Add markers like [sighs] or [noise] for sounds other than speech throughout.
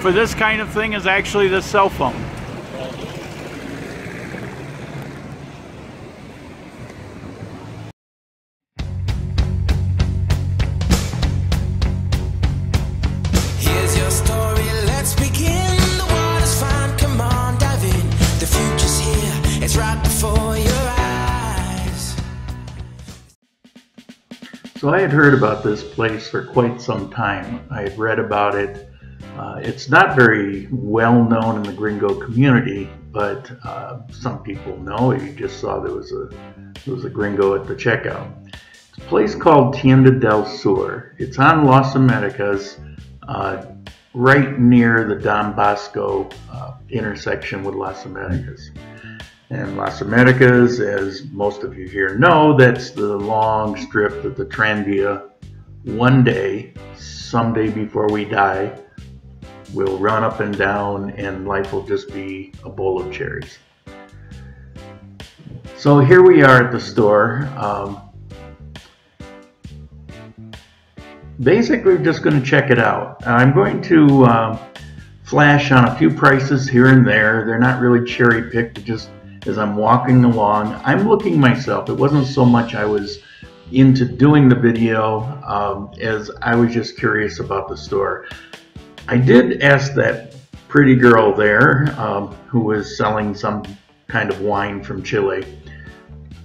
for this kind of thing is actually the cell phone. Here's your story, let's begin. The water's fine, come on, dive in. The future's here, it's right before your eyes. So I had heard about this place for quite some time. I had read about it. Uh, it's not very well known in the gringo community, but uh, some people know. You just saw there was a there was a gringo at the checkout. It's a place called Tienda del Sur. It's on Las Americas, uh, right near the Don Bosco uh, intersection with Las Americas. And Las Americas, as most of you here know, that's the long strip that the Tranvia one day, someday before we die, will run up and down and life will just be a bowl of cherries. So here we are at the store. Um, basically, we're just going to check it out. I'm going to um, flash on a few prices here and there. They're not really cherry picked, just as I'm walking along. I'm looking myself. It wasn't so much I was into doing the video um, as I was just curious about the store. I did ask that pretty girl there um, who was selling some kind of wine from Chile.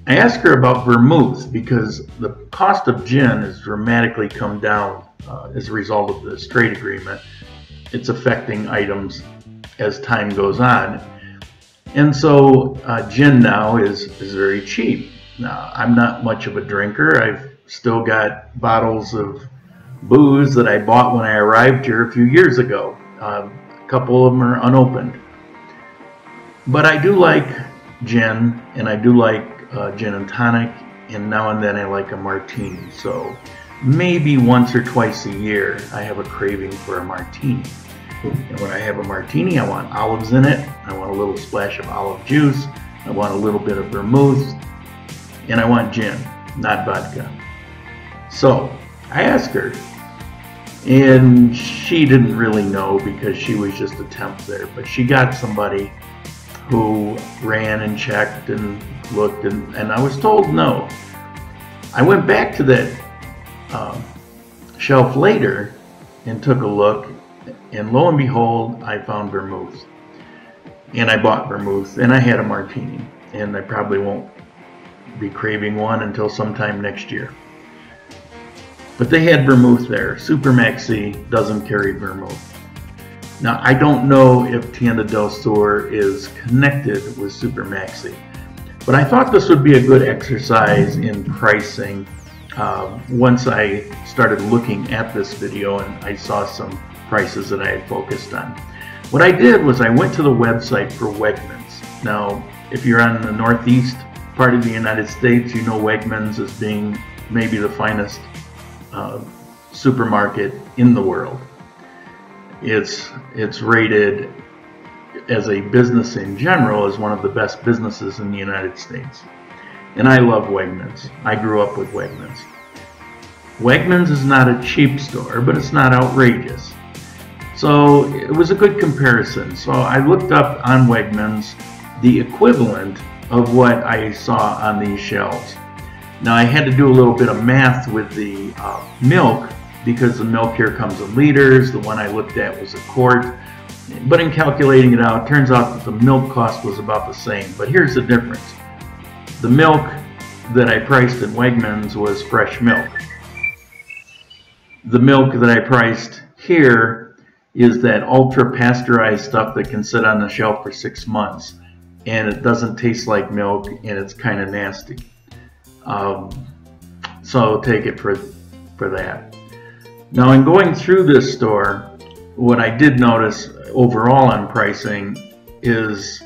I asked her about vermouth because the cost of gin has dramatically come down uh, as a result of this trade agreement. It's affecting items as time goes on. And so uh, gin now is, is very cheap. Now, I'm not much of a drinker. I've still got bottles of booze that I bought when I arrived here a few years ago. Uh, a couple of them are unopened. But I do like gin, and I do like uh, gin and tonic, and now and then I like a martini. So maybe once or twice a year I have a craving for a martini. And when I have a martini, I want olives in it. I want a little splash of olive juice. I want a little bit of vermouth. And I want gin, not vodka. So I asked her, and she didn't really know because she was just a temp there. But she got somebody who ran and checked and looked, and, and I was told no. I went back to that um, shelf later and took a look, and lo and behold, I found vermouth. And I bought vermouth, and I had a martini, and I probably won't be craving one until sometime next year. But they had vermouth there. Super Maxi doesn't carry vermouth. Now, I don't know if Tienda del Sur is connected with Super Maxi, but I thought this would be a good exercise in pricing uh, once I started looking at this video and I saw some prices that I had focused on. What I did was I went to the website for Wegmans. Now, if you're on the northeast part of the United States, you know Wegmans as being maybe the finest uh, supermarket in the world. It's it's rated as a business in general as one of the best businesses in the United States. And I love Wegmans. I grew up with Wegmans. Wegmans is not a cheap store, but it's not outrageous. So it was a good comparison. So I looked up on Wegmans the equivalent of what I saw on these shelves. Now I had to do a little bit of math with the uh, milk because the milk here comes in liters. The one I looked at was a quart. But in calculating it out, it turns out that the milk cost was about the same. But here's the difference. The milk that I priced at Wegmans was fresh milk. The milk that I priced here is that ultra pasteurized stuff that can sit on the shelf for six months. And it doesn't taste like milk and it's kind of nasty. Um, so take it for, for that. Now, in going through this store, what I did notice overall on pricing is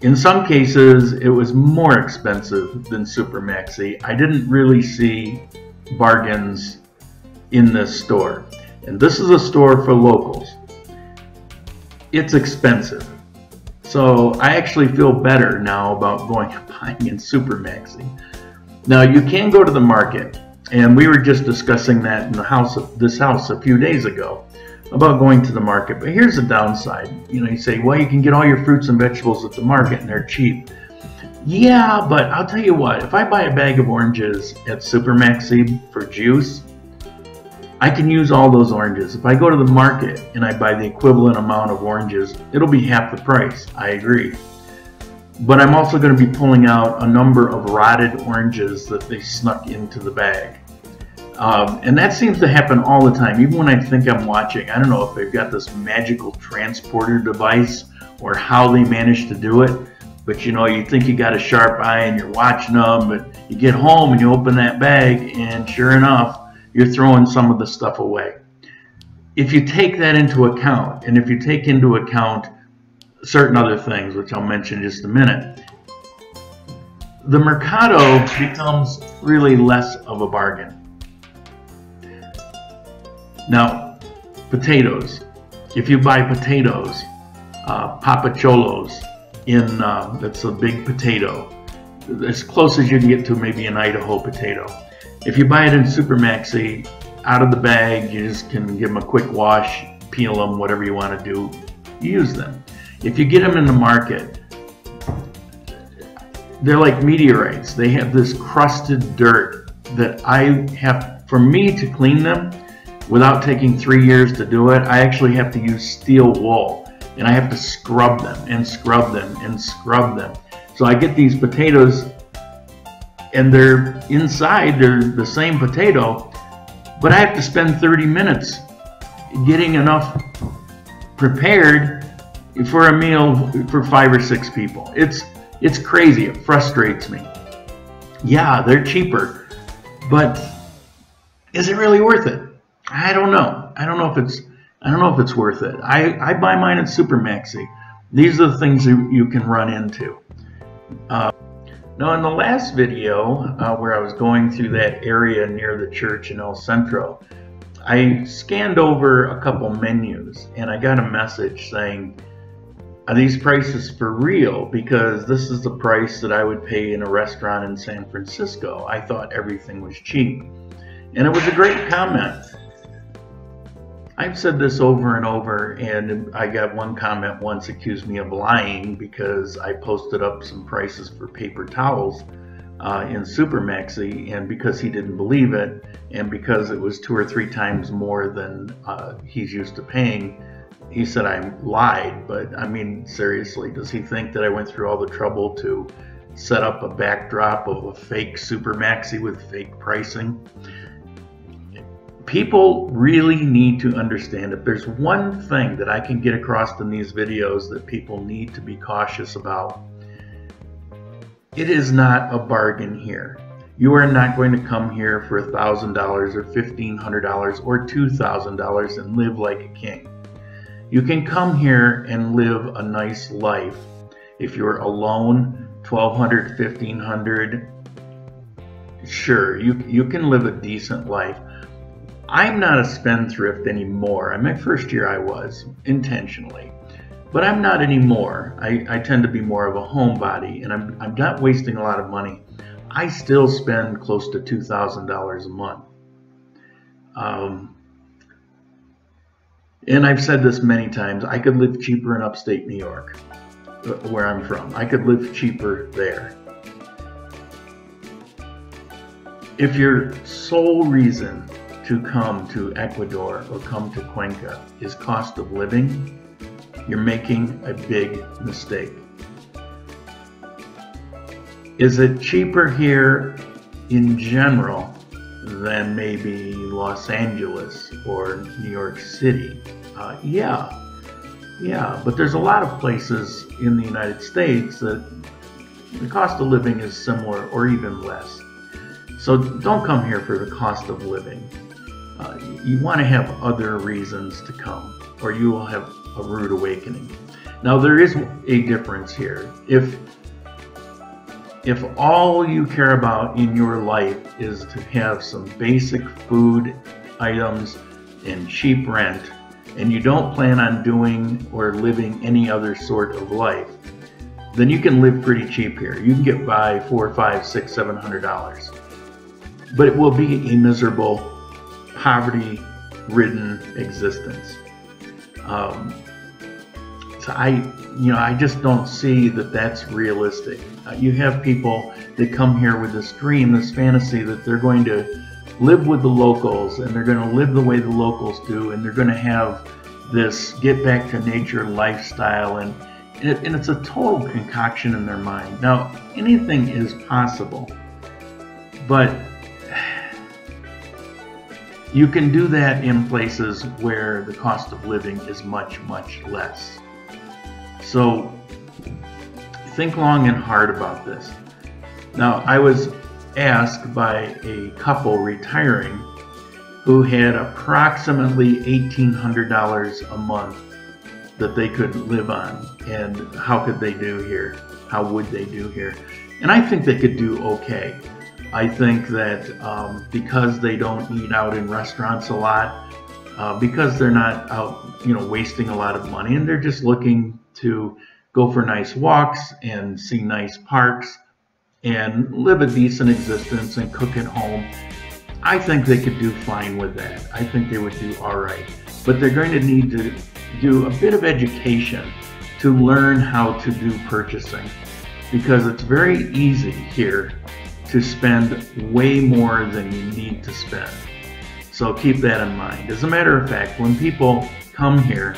in some cases it was more expensive than Super Maxi. I didn't really see bargains in this store. And this is a store for locals. It's expensive. So I actually feel better now about going [laughs] and buying in Super Maxi. Now you can go to the market, and we were just discussing that in the house this house a few days ago. about going to the market. But here's the downside. You know, you say, well, you can get all your fruits and vegetables at the market and they're cheap. Yeah, but I'll tell you what, if I buy a bag of oranges at Supermaxi for juice, I can use all those oranges. If I go to the market and I buy the equivalent amount of oranges, it'll be half the price. I agree. But I'm also going to be pulling out a number of rotted oranges that they snuck into the bag. Um, and that seems to happen all the time. Even when I think I'm watching, I don't know if they've got this magical transporter device or how they managed to do it. But you know, you think you got a sharp eye and you're watching them, but you get home and you open that bag, and sure enough, you're throwing some of the stuff away. If you take that into account, and if you take into account certain other things, which I'll mention in just a minute, the Mercado becomes really less of a bargain. Now, potatoes. If you buy potatoes, uh, papacholos, in uh, that's a big potato, as close as you can get to maybe an Idaho potato. If you buy it in Supermaxi, out of the bag, you just can give them a quick wash, peel them, whatever you want to do, use them. If you get them in the market, they're like meteorites. They have this crusted dirt that I have, for me to clean them without taking three years to do it, I actually have to use steel wool and I have to scrub them and scrub them and scrub them. So I get these potatoes and they're inside, they're the same potato, but I have to spend 30 minutes getting enough prepared for a meal for five or six people. It's it's crazy. It frustrates me. Yeah, they're cheaper, but is it really worth it? I don't know. I don't know if it's I don't know if it's worth it. I, I buy mine at Supermaxi. These are the things you, you can run into. Uh, now, in the last video, uh, where I was going through that area near the church in El Centro, I scanned over a couple menus and I got a message saying, Are these prices for real? Because this is the price that I would pay in a restaurant in San Francisco. I thought everything was cheap. And it was a great comment. I've said this over and over, and I got one comment once accused me of lying because I posted up some prices for paper towels uh, in Supermaxi, and because he didn't believe it, and because it was two or three times more than uh, he's used to paying, he said I lied. But I mean, seriously, does he think that I went through all the trouble to set up a backdrop of a fake Supermaxi with fake pricing? people really need to understand if there's one thing that I can get across in these videos that people need to be cautious about, it is not a bargain here. You are not going to come here for $1,000 or $1,500 or $2,000 and live like a king. You can come here and live a nice life. If you're alone, 1200 1500 sure, you, you can live a decent life. I'm not a spendthrift anymore. In my first year, I was intentionally, but I'm not anymore. I, I tend to be more of a homebody, and I'm, I'm not wasting a lot of money. I still spend close to $2,000 a month. Um, and I've said this many times I could live cheaper in upstate New York, uh, where I'm from. I could live cheaper there. If your sole reason to come to Ecuador or come to Cuenca is cost of living, you're making a big mistake. Is it cheaper here in general than maybe Los Angeles or New York City? Uh, yeah, yeah, but there's a lot of places in the United States that the cost of living is similar or even less. So don't come here for the cost of living. Uh, you want to have other reasons to come, or you will have a rude awakening. Now there is a difference here. If if all you care about in your life is to have some basic food items and cheap rent, and you don't plan on doing or living any other sort of life, then you can live pretty cheap here. You can get by four, five, six, seven hundred dollars. But it will be a miserable poverty ridden existence. Um, so I, you know, I just don't see that that's realistic. Uh, you have people that come here with this dream, this fantasy that they're going to live with the locals and they're going to live the way the locals do and they're going to have this get back to nature lifestyle and and it's a total concoction in their mind. Now, anything is possible, but [sighs] you can do that in places where the cost of living is much, much less. So think long and hard about this. Now, I was asked by a couple retiring who had approximately $1,800 a month that they could live on. And how could they do here? How would they do here? And I think they could do okay. I think that um, because they don't eat out in restaurants a lot, uh, because they're not out, you know, wasting a lot of money, and they're just looking to go for nice walks and see nice parks and live a decent existence and cook at home. I think they could do fine with that. I think they would do all right. But they're going to need to do a bit of education to learn how to do purchasing because it's very easy here to spend way more than you need to spend. So keep that in mind. As a matter of fact, when people come here,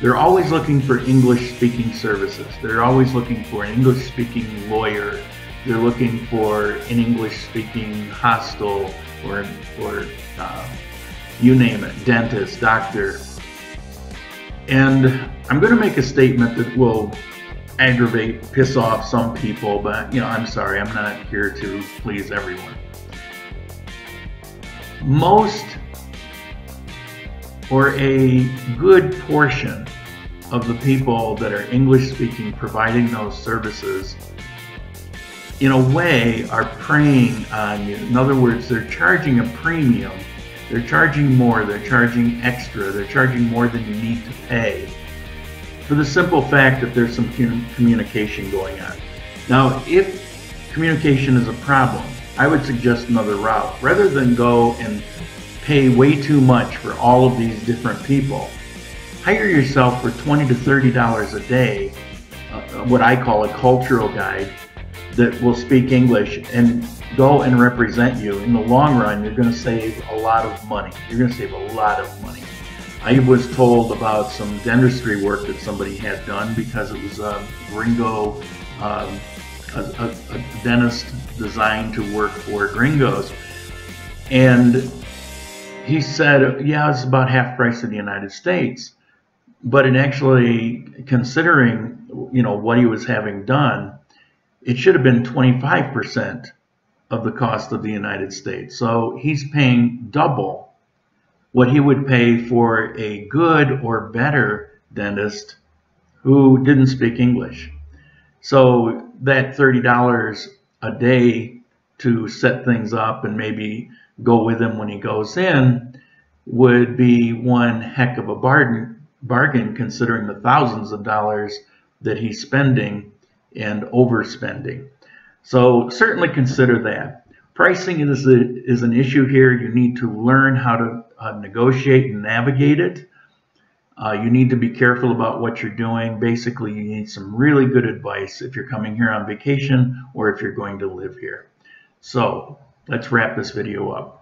they're always looking for English speaking services. They're always looking for an English speaking lawyer. They're looking for an English speaking hostel or, or uh, you name it, dentist, doctor. And I'm going to make a statement that will aggravate, piss off some people, but you know, I'm sorry, I'm not here to please everyone. Most or a good portion of the people that are English speaking providing those services in a way are preying on you. In other words, they're charging a premium, they're charging more, they're charging extra, they're charging more than you need to pay for the simple fact that there's some communication going on. Now, if communication is a problem, I would suggest another route. Rather than go and pay way too much for all of these different people, hire yourself for 20 to $30 a day, uh, what I call a cultural guide that will speak English and go and represent you. In the long run, you're going to save a lot of money. You're going to save a lot of money. I was told about some dentistry work that somebody had done because it was a gringo, um, a, a, a dentist designed to work for gringos. And he said, yeah, it's about half price in the United States. But in actually considering, you know, what he was having done, it should have been 25% of the cost of the United States. So he's paying double what he would pay for a good or better dentist who didn't speak English. So that $30 a day to set things up and maybe go with him when he goes in would be one heck of a bargain, bargain considering the thousands of dollars that he's spending and overspending. So certainly consider that. Pricing is, a, is an issue here. You need to learn how to uh, negotiate and navigate it. Uh, you need to be careful about what you're doing. Basically, you need some really good advice if you're coming here on vacation or if you're going to live here. So let's wrap this video up.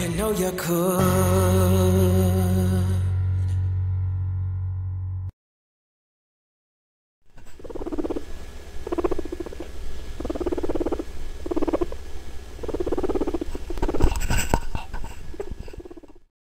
You know you could.